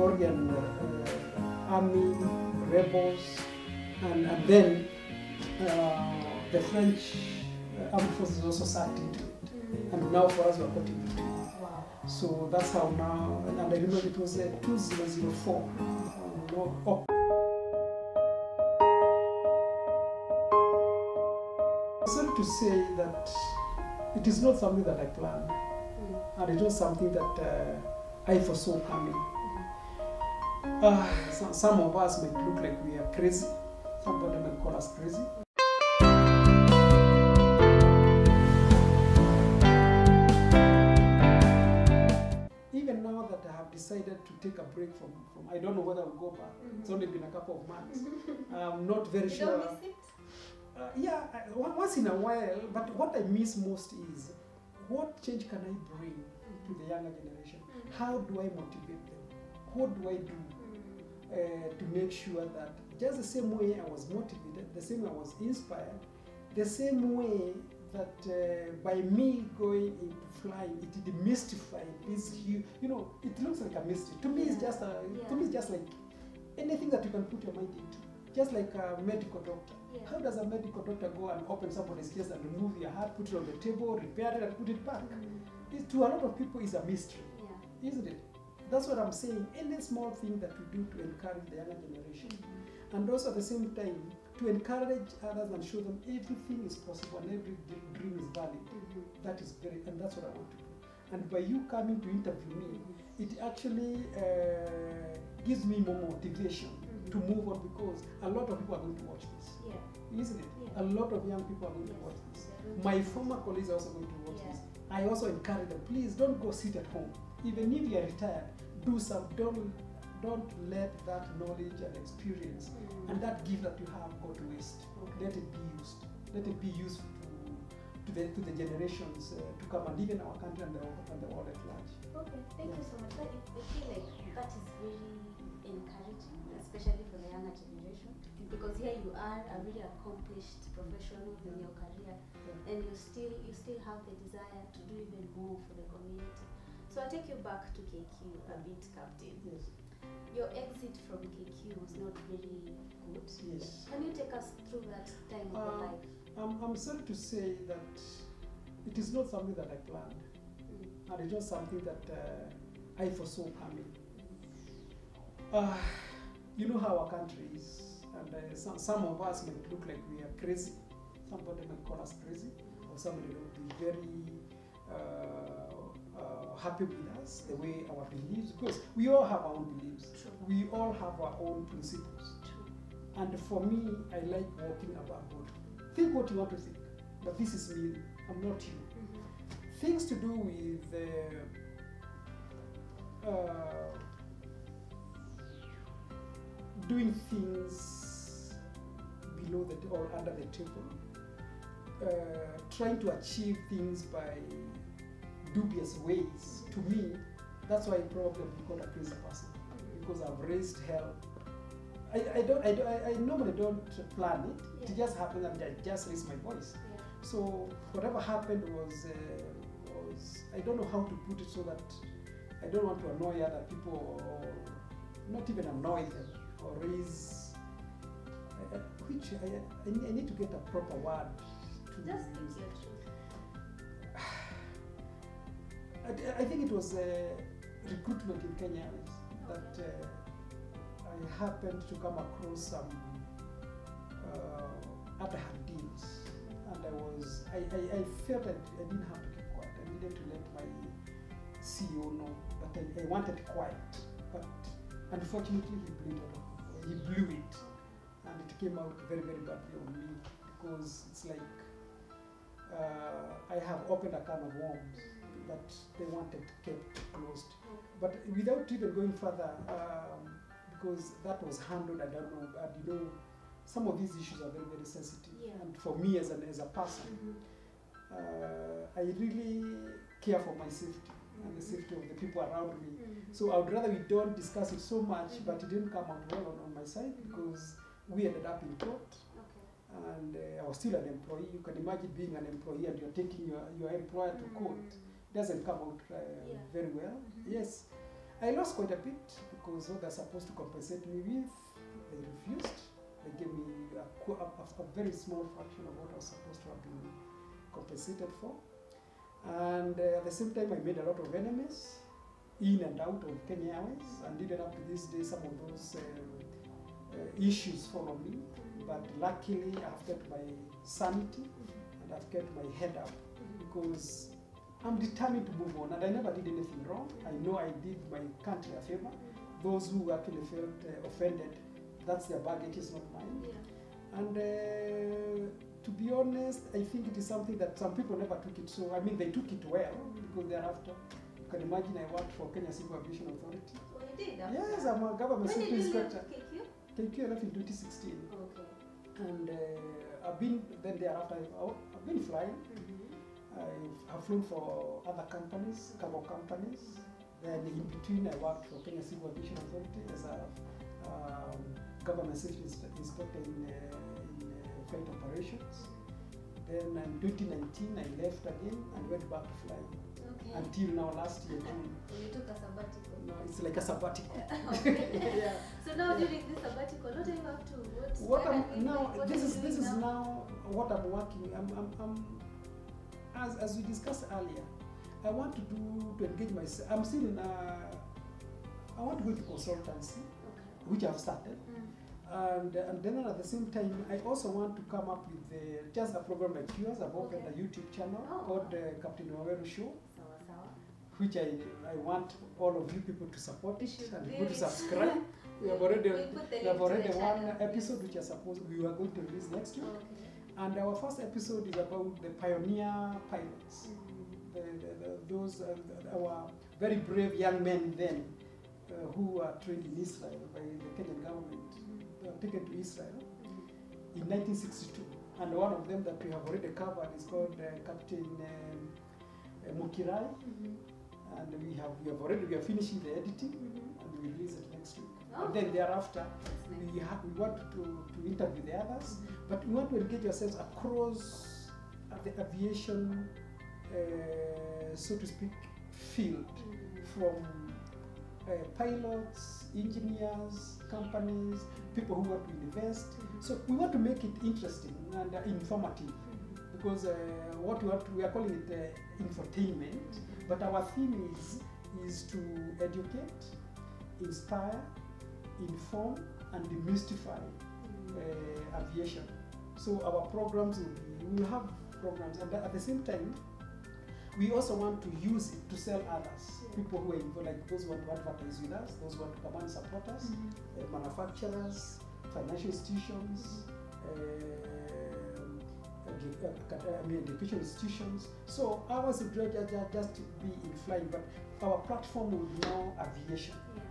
Ivorian uh, army, rebels, and, and then uh, the French uh, armed forces also sucked into it. And now for us, we're caught in between. Wow. So that's how now, and I remember it was uh, 2004. Um, oh. Sorry to say that it is not something that I planned, and it's not something that uh, I foresaw coming. Uh, so- some of us might look like we are crazy. Somebody might call us crazy. Even now that I have decided to take a break from, from I don't know whether I'll go back. Mm -hmm. It's only been a couple of months. I'm not very You sure. don't miss it? Uh, yeah, I, once in a while, but what I miss most is what change can I bring to the younger generation? How do I motivate them? What do I do uh, to make sure that just the same way I was motivated, the same way I was inspired, the same way that uh, by me going into flying, it demystified this huge, you know, it looks like a mystery. To me, it's just a, to me, it's just like anything that you can put your mind into. Just like a medical doctor. Yeah. How does a medical doctor go and open somebody's chest and remove your heart, put it on the table, repair it, and put it back? It, to a lot of people, is a mystery, Yeah. isn't it? That's what I'm saying. Any small thing that we do to encourage the younger generation, and also at the same time to encourage others and show them everything is possible and every dream is valid. That is very, and that's what I want to do. And by you coming to interview me, it actually uh, gives me more motivation to move on because a lot of people are going to watch this, Yeah. isn't it? Yeah. A lot of young people are going to watch this. My former colleagues are also going to watch Yeah. this. I also encourage them, please don't go sit at home. Even if you are retired, do some, don't, don't let that knowledge and experience and that gift that you have go to waste. Okay. Let it be used. Let it be used to, to, the, to the generations uh, to come and even our country and the, and the world at large. Okay, thank Yeah. you so much. I, feel like that is very encouraging, especially for the younger generation, because here you are, a really accomplished professional in your career, Yeah. and you still you still have the desire to do even more for the community. So I'll take you back to KQ a bit, Captain. Yes. Your exit from KQ was not very good. Yes. Can you take us through that time of your Uh, life? I'm, I'm sorry to say that it is not something that I planned, Mm. and it's not something that uh, I foresaw coming. Uh, you know how our country is, and uh, some, some of us might look like we are crazy. Somebody might call us crazy, or somebody will be very uh, uh, happy with us, the way our beliefs, because we all have our own beliefs. True. We all have our own principles. True. And for me, I like walking about God. Think what you want to think, but this is me. I'm not you. Mhm. Things to do with uh, uh, doing things below the or under the table, uh, trying to achieve things by dubious ways. To me, that's why I probably be called a crazy person because I've raised hell. I, I don't I, I, I normally don't plan it. It just happens and I just raise my voice. Yeah. So whatever happened was uh, was I don't know how to put it so that I don't want to annoy other people or not even annoy them or raise which I, I, need- I need to get a proper word to Just speak your truth. I, I think it was recruitment in Kenya that uh, I happened to come across some uh, other deals, and I was I, I, I felt I, I didn't have to keep quiet. I needed to let my CEO know, but I, I wanted quiet. But unfortunately, he blew it. He blew it, and it came out very very badly on me because it's like uh, I have opened a can of worms that they wanted kept closed. But without even going further, um, because that was handled, I don't know, and you know, some of these issues are very, very sensitive. Yeah. And for me as, an, as a person, Mhm. uh, I really care for my safety and the safety of the people around me. Mhm. So I would rather we don't discuss it so much, Mhm. but it didn't come out well on, my side Mhm. because we ended up in court Okay. and uh, I was still an employee. You can imagine being an employee and you're taking your, your employer to court Mm. Doesn't come out uh, Yeah. very well. Mhm. Yes. I lost quite a bit because what they're supposed to compensate me with, they refused. They gave me a, a, a- a very small fraction of what I was supposed to have been compensated for. And uh, at the same time, I made a lot of enemies in and out of Kenya Airways, and even up to this day, some of those um, uh, issues follow me. But luckily, I've kept my sanity and I've kept my head up because I'm determined to move on, and I never did anything wrong. I know I did my country a favor. Those who actually felt uh, offended, that's their baggage, it's not mine. Yeah. And uh, to be honest, I think it is something that some people never took it so. I mean, they took it well because thereafter, you can imagine I worked for Kenya Civil Aviation Authority. Oh, you did? Yes, I'm a government When did safety inspector. KQ? KQ left in 2016, Okay. and uh, I've been then thereafter. I've, I've been flying. I've, have flown for other companies, cargo companies. Then in between, I worked for Kenya Civil Aviation Authority as a um, government safety inspector in, uh, in uh, flight operations. Then in 2019, I left again and went back to flying Okay. until now last year. June. You took a sabbatical. No, it's like a sabbatical. okay. yeah. So now Yeah. during this sabbatical, what do you have to? What, What I'm now, what this is this now? is now what I'm working. I'm, I'm, I'm as as we discussed earlier. I want to do to engage myself. I'm still in. A, I want to go to consultancy, Okay. which I've started, Mm. and and then at the same time, I also want to come up with the, just a program like yours. I've opened a YouTube channel Oh. called uh, Captain Waweru Show, Sawa sawa. which I I want all of you people to support it and to subscribe. We have already We'll put the we have already one channel. episode which are supposed we are going to release next week. Okay. And our first episode is about the pioneer pilots, Mm. the, the, the, those uh, our very brave young men then uh, who were trained in Israel by the Kenyan government, they were taken to Israel Mm. in 1962. And one of them that we have already covered is called uh, Captain um, uh, Mukirai, Mhm. and we have we have already we are finishing the editing Oh. And then thereafter, nice. we have we want to, to interview the others. Mhm. But we want to engage ourselves across the aviation, uh, so to speak, field Mm. from uh, pilots, engineers, companies, people who want to invest. Mhm. So we want to make it interesting and uh, informative Mhm. because uh, what we, to, we are calling it uh, infotainment. But our theme is is to educate, inspire, inform, and demystify Mm. uh, aviation. So our programs will be, we will have programs, and at the same time, we also want to use it to sell others. People who are involved, like those who want to advertise with us, those who want to come and support us, Mhm. uh, manufacturers, financial institutions, uh, I mean education institutions. So ours will ju- ju- just be in flying, but our platform will be now aviation, Yeah.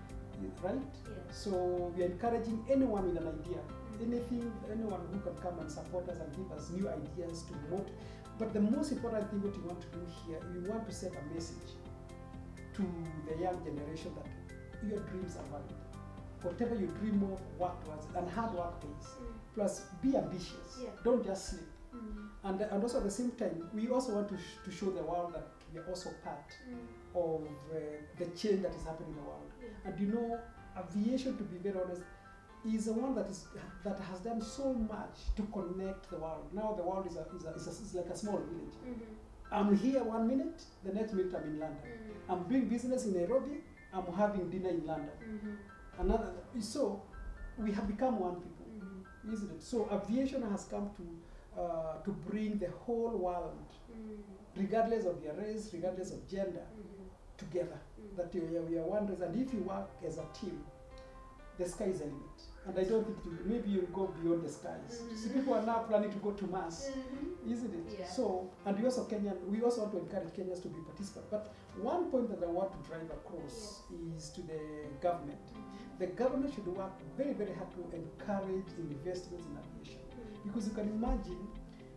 Right? Yeah. So we are encouraging anyone with an idea, Mhm. anything, anyone who can come and support us and give us new ideas to promote. But the most important thing what we want to do here, we want to send a message to the young generation that your dreams are valid. Whatever you dream of, work towards it, and hard work pays. Mm. Plus, be ambitious. Yeah. Don't just sleep. Mm. And, and also at the same time, we also want to, sh- to show the world that we are also part Mm. Of uh, the change that is happening in the world. Yeah. And you know, aviation, to be very honest, is the one that is that has done so much to connect the world. Now the world is a, is, a, is, a, is like a small village. Mhm. I'm here one minute, the next minute I'm in London. Mm. I'm doing business in Nairobi, I'm having dinner in London. Mhm. Another, so we have become one people, Mhm. isn't it? So aviation has come to uh, to bring the whole world, Mm. regardless of your race, regardless of gender, Mhm. Together. Mm. that we are, we are one race, and if you work as a team, the sky is the limit. And I don't think to, maybe you'll go beyond the skies. Mhm. See, people are now planning to go to Mars, Mhm. isn't it? Yeah. So, and we also Kenyan, we also want to encourage Kenyans to be participants. But one point that I want to drive across is to the government. Mhm. The government should work very, very hard to encourage investments in aviation, Mhm. because you can imagine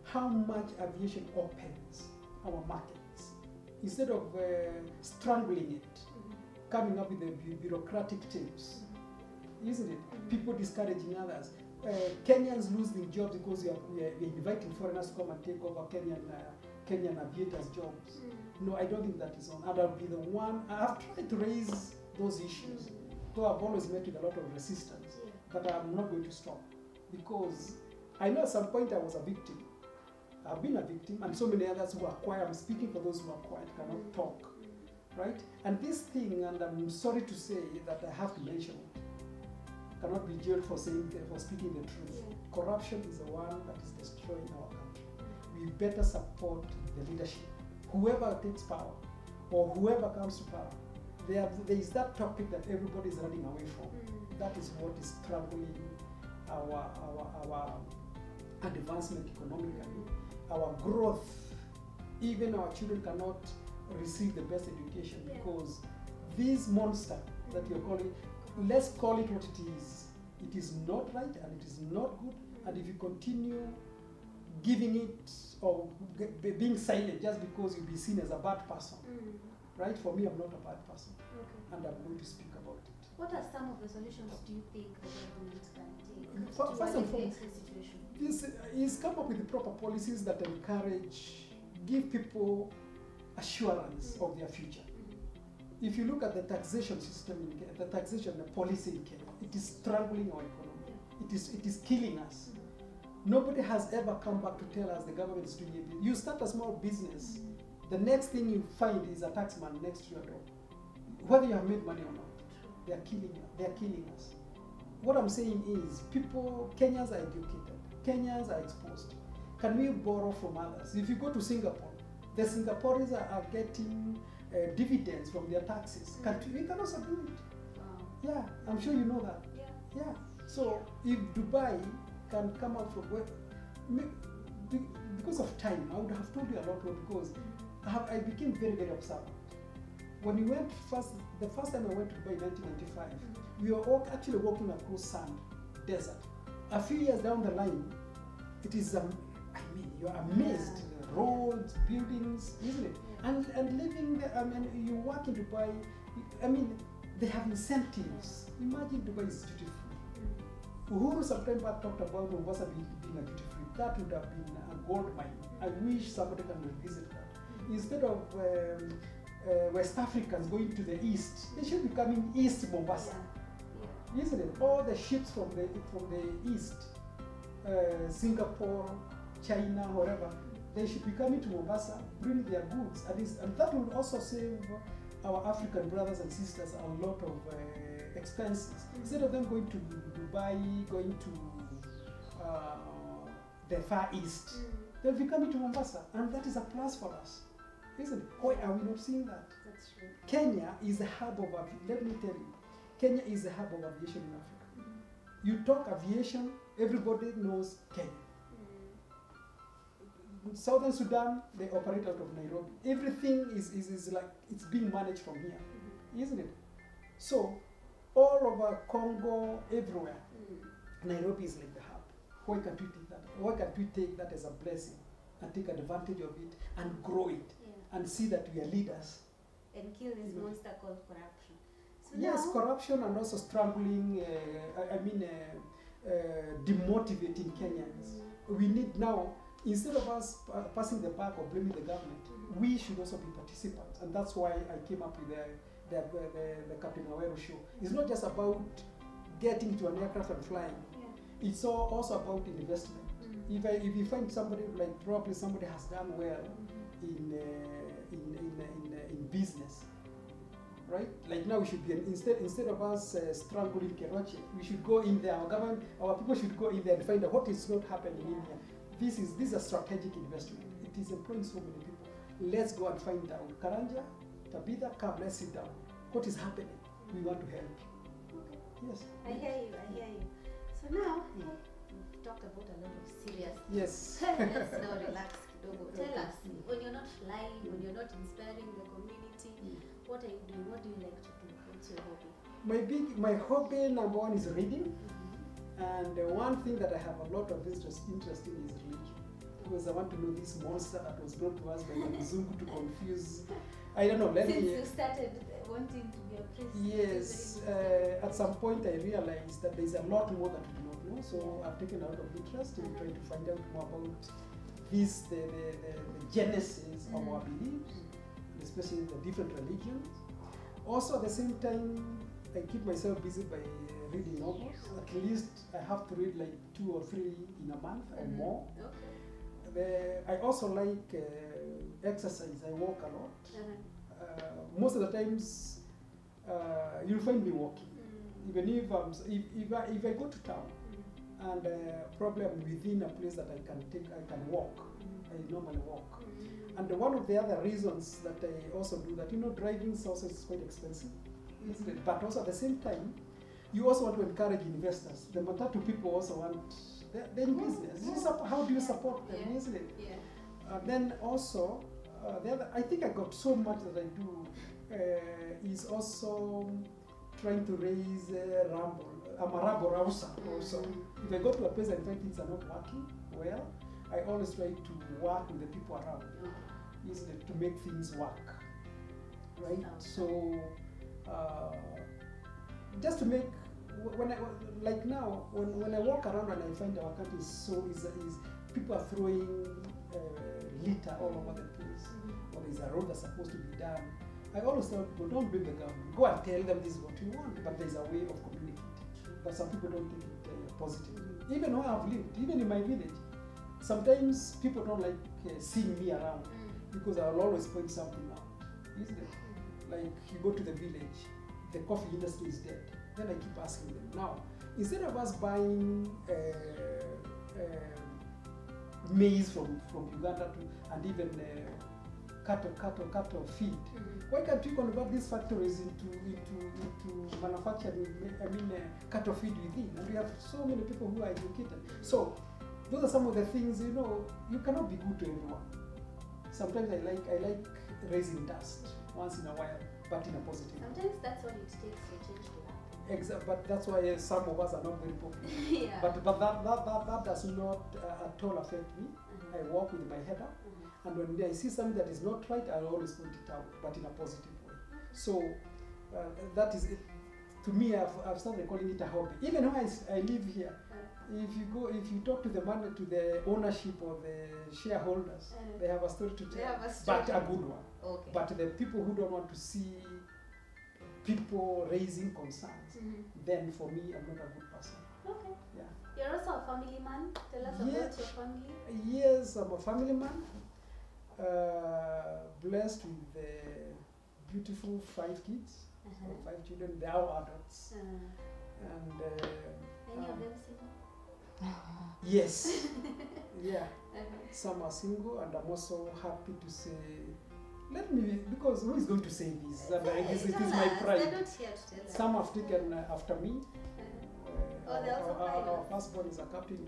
how much aviation opens our markets instead of uh, strangling it coming up with the bureaucratic tips, isn't it? Mhm. People discouraging others. Uh, Kenyans losing jobs because we are, we are inviting foreigners to come and take over Kenyan uh, Kenyan aviators' jobs. Mhm. No, I don't think that is on. And I'll be the one. I have tried to raise those issues. Though I've always met with a lot of resistance, but I'm not going to stop because I know at some point I was a victim. I've been a victim, and so many others who are quiet. I'm speaking for those who are quiet, cannot talk, right? And this thing, and I'm sorry to say that I have to mention it, cannot be jailed for saying for speaking the truth. Corruption is the one that is destroying our country. We better support the leadership, whoever takes power or whoever comes to power. There, there is that topic that everybody is running away from. Mm. That is what is troubling our our our advancement economically, our growth. Even our children cannot receive the best education because this monster that you're calling, let's call it what it is. It is not right and it is not good. And if you continue giving it or being silent just because you'll be seen as a bad person, Mm. right? For me, I'm not a bad person, Okay. and I'm going to speak about it. What are some of the solutions do you think the government can take Fir- to first and alleviate foremost- this situation? This is come up with the proper policies that encourage, give people assurance of their future. Mm. If you look at the taxation system in Kenya, the taxation the policy in Kenya, it is strangling our economy. It is it is killing us. Mm. Nobody has ever come back to tell us the government is doing it. You start a small business, Mm. the next thing you find is a taxman next to your door. Whether you have made money or not. They are killing they are killing us. What I'm saying is people Kenyans are educated, Kenyans are exposed. Can we borrow from others? If you go to Singapore, the Singaporeans are, are getting uh, dividends from their taxes. Can, we can also do it. Wow. Yeah, I'm sure you know that. Yeah. Yeah. So if Dubai can come out from where, because of time, I would have told you a lot more because I, have, I became very, very observant. When we went first, the first time I went to Dubai in 1995, we were walk, actually walking across sand, desert. A few years down the line, it is, um, I mean, you're amazed. The roads, buildings, isn't it? Yeah. And, and living there, I mean, you work in Dubai, I mean, they have incentives. Imagine Dubai is duty free. Mm. Uhuru back talked about Mombasa being, being a duty free. That would have been a gold mine. I wish somebody can revisit that. Instead of um, uh, West Africans going to the east, they should be coming east Mombasa, Yeah. isn't it? All the ships from the from the east, uh, Singapore, China, wherever, they should be coming to Mombasa, bring their goods, and, it's, and that will also save our African brothers and sisters a lot of uh, expenses. Instead of them going to Dubai, going to uh, the Far East, Mm. they'll be coming to Mombasa, and that is a plus for us, isn't it? Why are we not seeing that? That's true. Kenya is the hub of aviation. let me tell you, Kenya is the hub of aviation in Africa. Mm. You talk aviation, everybody knows Kenya. Mm. Southern Sudan, they operate out of Nairobi. Everything is, is, is like it's being managed from here, Mhm. isn't it? So, all over Congo, everywhere, Mm. Nairobi is like the hub. Why can't we take that? Why can't we take that as a blessing and take advantage of it and grow it. And see that we are leaders? And kill this monster called corruption. So Yes, now, corruption and also strangling, uh, I, mean, uh, uh, demotivating Kenyans. Mm. We need now, instead of us passing the buck or blaming the government, Mhm. we should also be participants. And that's why I came up with the, the, the, the Captain Waweru show. It's not just about getting to an aircraft and flying, Yeah. it's al- also about investment. Mm. If, I, if you find somebody, like probably somebody has done well Mhm. in, uh, in, in, in, in business, right? Like now we should be, instead, instead of us uh, strangling Keroche, we should go in there, our government, our people should go in there and find out what is not happening in here. This is, this is a strategic investment. It is employing so many people. Let's go and find out. Karanja, Tabitha, come, let's sit down. What is happening? We want to help. Okay. Yes. I hear you, I hear you. So now, we've talked about a lot of serious things. Yes. Let's now relax kidogo. Tell us, when you're not flying, when you're not inspiring the community, Mm. what are you doing? What do you like to do? What's your hobby? My big, my hobby number one is reading. And uh, one thing that I have a lot of interest, interest in is religion. Because I want to know this monster that was brought to us by the Mzungu to confuse. I don't know, let Since me. you started uh, wanting to be a priest. Yes, uh, at some point I realized that there's a lot more that we do not know. So I've taken a lot of interest in trying to find out more about this, the, the, the, the genesis of our beliefs, especially the different religions. Also, at the same time, I keep myself busy by reading novels. At least I have to read like two or three in a month or Mhm. more. Okay. The, I also like uh, exercise. I walk a lot. Uh-huh. Uh, most of the times, uh, you'll find me walking. Mm. Even if, I'm, if, if, I, if I go to town Mm. And uh, probably within a place that I can take, I can walk. I normally walk. Mm. And one of the other reasons that I also do that, you know, driving also is quite expensive, isn't it? But also at the same time, you also want to encourage investors. The Matatu people also want, they're, they're in business. How do you support them, Yeah. isn't it? Yeah. And then also, uh, the other, I think I got so much that I do uh, is also trying to raise uh, rumble. I'm rausa rouser also. Mm. If I go to a place and find things are not working well, I always try to work with the people around me, is it, to make things work, right? So, uh, just to make when I like now when, when I walk around and I find our country is so is, is people are throwing uh, litter all over the place, or there's a road that's supposed to be done. I always tell people don't blame the government. Go and tell them this is what you want, but there's a way of communicating. But some people don't think it uh, positively. Even where I've lived, even in my village, sometimes people don't like uh, seeing me around Mm. because I'll always point something out, isn't it? Like you go to the village, the coffee industry is dead. Then I keep asking them now, instead of us buying uh, uh, maize from, from Uganda to, and even uh, cattle, cattle, cattle feed, Mm. why can't we convert these factories into into into manufacturing? I mean, uh, cattle feed within, and we have so many people who are educated. So those are some of the things you know. You cannot be good to everyone. Sometimes I like I like raising dust once in a while, but in a positive. Sometimes that's what it takes to change to happen. Exactly, but that's why uh, some of us are not very popular. yeah. But but that that, that, that does not uh, at all affect me. Mhm. I walk with my head up, Mhm. And when I see something that is not right, I always point it out, but in a positive way. So uh, that is it. To me, I've, I've started calling it a hobby. Even when I, I live here, if you go, if you talk to the man, to the ownership or the shareholders, Uh. they have a story to tell, a but story. a good one. Okay. But the people who don't want to see people raising concerns, Mhm. then for me, I'm not a good person. Okay. Yeah. You're also a family man. Tell us Yeah. about your family. Yes, I'm a family man, uh, blessed with uh, beautiful five kids, Uh-huh. or five children. They are adults, Uh, and uh, any of um, them single? yes, yeah. Uh-huh. Some are single, and I'm also happy to say, let me, because who is going to say this? And I guess it Tell is my pride. not here to tell. Some have taken uh, after me. Uh-huh. Uh, Oh, they're our, also our, our pilots. firstborn is a captain.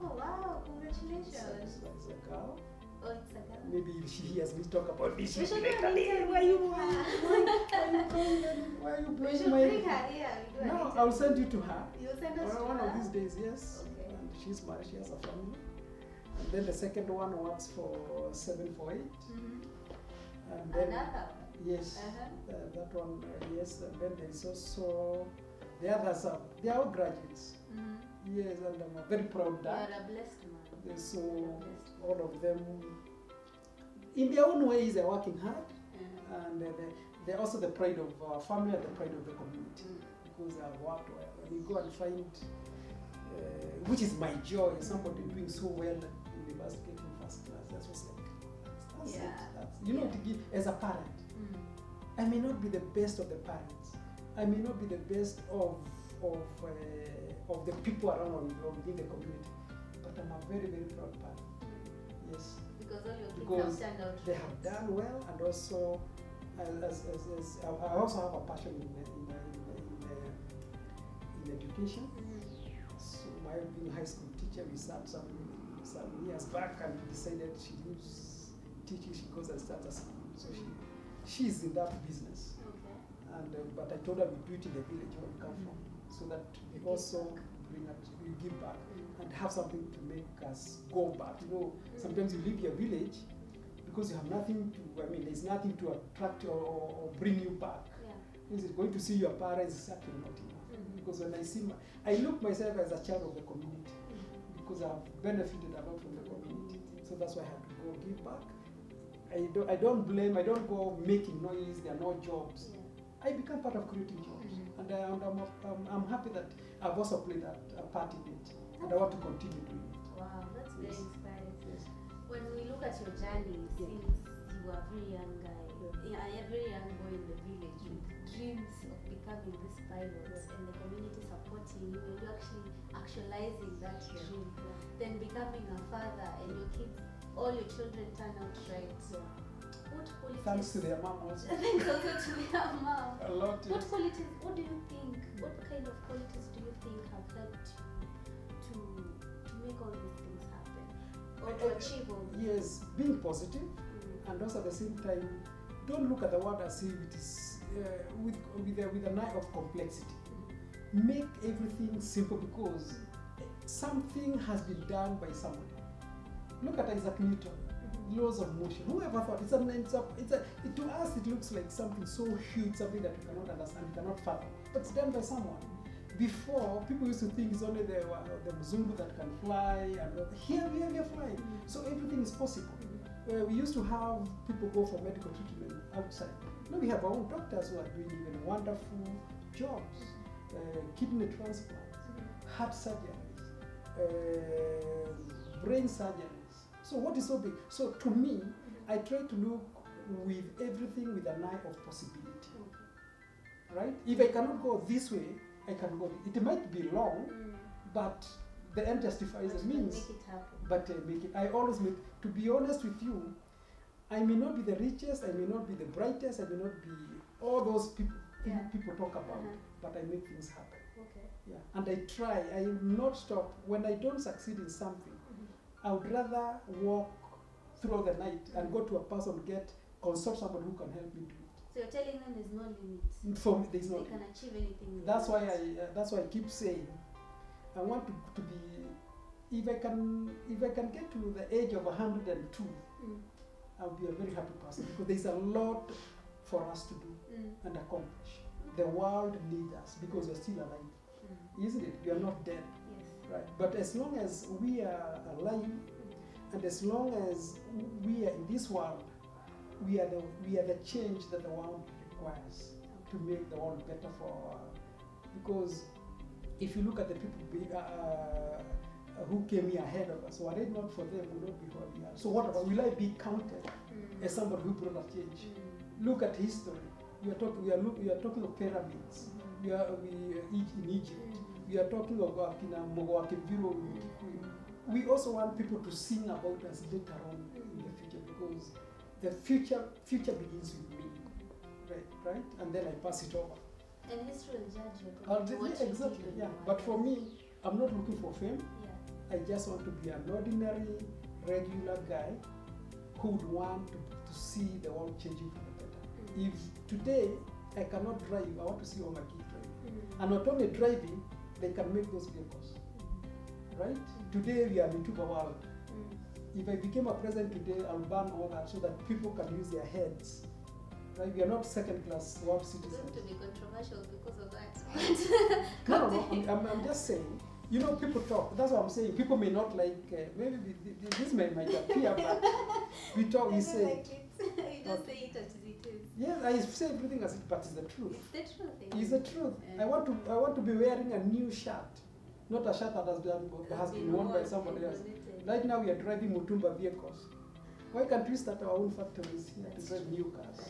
Oh wow! It's a, Congratulations. it's a- it's a girl. It's a girl. Maybe she hears me talk about this, We should like, do an "Daddy, interview. why you, why, why, why you why are you should my... bring her here. We do an No. I'll send you to her. You'll send us Well, one her. of these days, yes. Okay. And she's married, she has a family. And then the second one works for 748. Mhm. And then, Another. yes, Uh-huh. uh, that one, uh, yes. And then there is also, the others are, they are all graduates. Mhm. Yes, and I'm a very proud You are a blessed man. Yeah, So blessed all of them, in their own ways, they're working hard. Uh-huh. And uh, they- they're also the pride of our family and the pride of the community. Mm. because I've worked well. When you go and find, uh, which is my joy, somebody doing so well in university getting first class. That's what's like. That's, Yeah. it. That's, you know, to give, as a parent, Mm. I may not be the best of the parents. I may not be the best of of uh, of the people around or within the community, but I'm a very very proud parent. Mm. Yes, Because all your kids have turned out. they have done well, and also as, as, as, I also have a passion in in in, in, in, in education. Mhm. So my being high school teacher, we sat some some years back and we decided she leaves teaching, she goes and starts a school. So she she's in that business. Okay. And uh, but I told her we do it in the village where we come from, so that we also bring up we give back Mm. and have something to make us go back. You know, sometimes you leave your village because you have nothing to. I mean, there's nothing to attract or, or, bring you back. Yeah. Is going to see your parents? Is actually not enough. Mhm. Because when I see, my, I look myself as a child of the community Mhm. because I've benefited a lot from the community. So that's why I had to go give back. I don't, I don't blame, I don't go making noise, there are no jobs. Yeah. I become part of creating jobs, Mhm. And, I, and I'm, I'm, I'm happy that I've also played that uh, part in it, and I want to continue doing it. Wow, that's very inspiring. Yes. When we look at your journey Yeah. since you were a very young guy, yeah. a very young boy in the village with dreams of becoming this pilot and the community supporting you and you actually actualizing that Yeah. dream, then becoming a father and your kids, all your children turn out right. What qualities? Thanks to their mom also. Thanks also to their mom. A lot. What yes. qualities? What do you think? What kind of qualities do you think have helped you to to make all these things happen or to achieve all these? Yes, being positive, Mm. and also at the same time, don't look at the world as if it is uh, with with a, with an eye of complexity. Make everything simple because something has been done by somebody. Look at Isaac Newton, laws of motion. Whoever thought it's a, it's a, it's a it, to us it looks like something so huge, something that we cannot understand, we cannot fathom, but it's done by someone. Before, people used to think it's only the uh, the Mzungu that can fly, and all- here we are, flying. So everything is possible. Uh, we used to have people go for medical treatment outside. Now we have our own doctors who are doing even wonderful jobs, uh, kidney transplants, heart surgeries, uh, brain surgeries. So what is so big? So to me, I try to look with everything with an eye of possibility, right? If I cannot go this way, I can go. It might be long, Mm. but the end justifies the means Make it happen. but I make it. I always make. To be honest with you, I may not be the richest, I may not be the brightest, I may not be all those people Yeah. people talk about, Uh-huh. but I make things happen. Okay. Yeah, and I try. I will not stop. When I don't succeed in something, I would rather walk through the night and go to a person get consult someone who can help me do it. So you're telling them there's no limit. it. For me, there's They no. can achieve anything. That's why. I. Uh, that's why I keep saying, I want to, to be. If I can, if I can get to the age of 102, Mm. I'll be a very happy person because there's a lot for us to do Mm. and accomplish. The world needs us because we're still alive, Mm. isn't it? We are not dead. Right? But as long as we are alive and as long as we are in this world, we are the we are the change that the world requires to make the world better for. because if you look at the people be, uh, uh, who came here ahead of us, were it not for them, we would not be where we are. So what about will I be counted Mm. as somebody who brought a change? Mm. Look at history. We are talking. We are look, We are talking of pyramids. Mhm. We are we in Egypt. We are talking of Akina Mogo in Kikuyu. We also want people to sing about us later on in the future because the future future begins with me, right? Right, and then I pass it over. And history will judge you. I'll do- yeah, exactly. Yeah, but for me, I'm not looking for fame. Yeah. I just want to be an ordinary, regular guy who would want to, to see the world changing for the better. Mm. If today I cannot drive, I want to see all my kids driving. Mm. And not only driving, they can make those vehicles, right? Today we are in Tuba world. Mm. If I became a president today, I'll ban all that so that people can use their heads. Right? We are not second class world It's going citizens. to be controversial because of that. No, no, no. I'm, I'm, just saying. You know, people talk. That's what I'm saying. People may not like. Uh, maybe th- th- this may might appear, but we talk. We say. like it. you just say it as it is. Yes, I say everything as it, but it's the truth. It's the truth. It's the truth. I want to. I want to be wearing a new shirt, not a shirt that has been has been worn by somebody else. Right now we are driving Mitumba vehicles. Why can't we start our own factories here to That's drive true. new cars?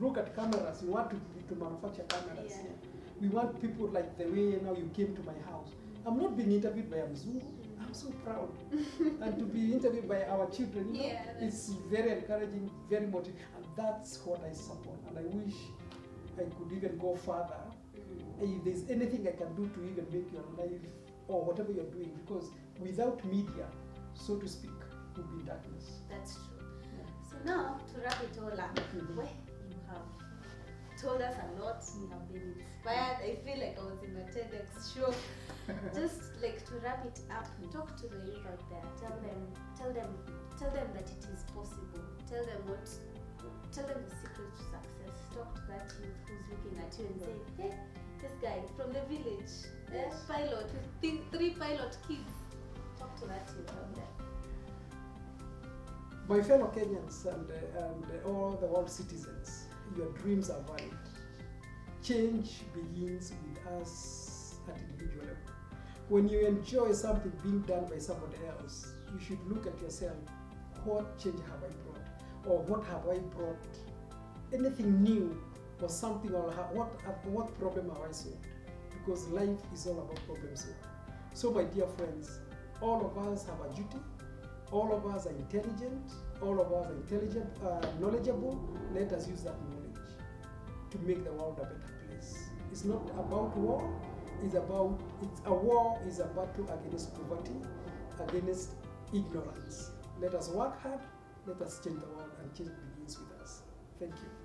Look at cameras. We want to, to manufacture cameras Yeah. here. We want people like the way now you came to my house. I'm not being interviewed by a Mzungu. I'm so proud. and to be interviewed by our children, you know, Yeah, it's very encouraging, very motivating. That's what I support. And I wish I could even go further. If there's anything I can do to even make your life or whatever you're doing, because without media, so to speak, would be darkness. That's true. Yeah. So now to wrap it all up, Mhm. well, you have told us a lot. We have been inspired. I feel like I was in a TEDx show. Just like to wrap it up, talk to the youth out there. Tell them, tell them, tell them that it is possible. Tell them what, tell them the secret to success. Talk to that youth who's looking at you and say, hey, this guy from the village, eh, Yes. pilot with th- three pilot kids. Talk to that youth out there. My fellow Kenyans and, uh, and uh, all the world citizens, your dreams are valid. change begins with us at individual level. When you enjoy something being done by somebody else, you should look at yourself what change have I brought? Or what have I brought? Anything new or something, ha- what, what problem have I solved? Because life is all about problem solving. So, my dear friends, all of us have a duty, all of us are intelligent, all of us are intelligent, uh, knowledgeable. Let us use that knowledge to make the world a better place. It's not about war, it's about it's a war is a battle against poverty, against ignorance. Let us work hard, let us change the world, and change begins with us. Thank you.